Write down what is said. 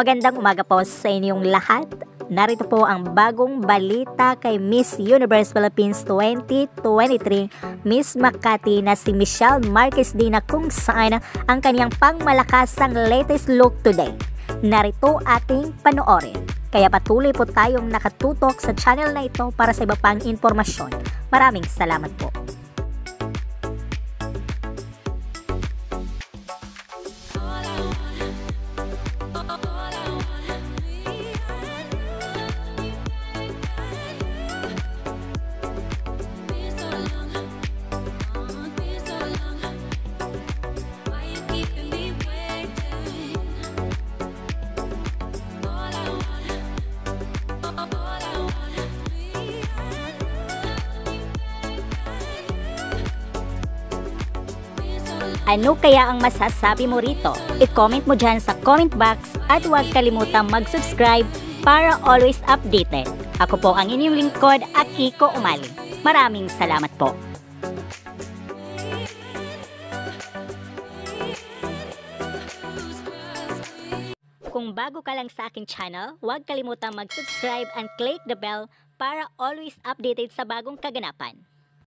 Magandang umaga po sa inyong lahat. Narito po ang bagong balita kay Miss Universe Philippines 2023, Miss Makati na si Michelle Marquez din na kung saan ang kanyang pangmalakasang latest look today. Narito ating panoorin. Kaya patuloy po tayong nakatutok sa channel na ito para sa iba pang informasyon. Maraming salamat po. Ano kaya ang masasabi mo rito? I-comment mo dyan sa comment box at huwag kalimutang mag-subscribe para always updated. Ako po ang inyong lingkod, Akiko Umali. Maraming salamat po. Kung bago ka lang sa aking channel, huwag kalimutang mag-subscribe and click the bell para always updated sa bagong kaganapan.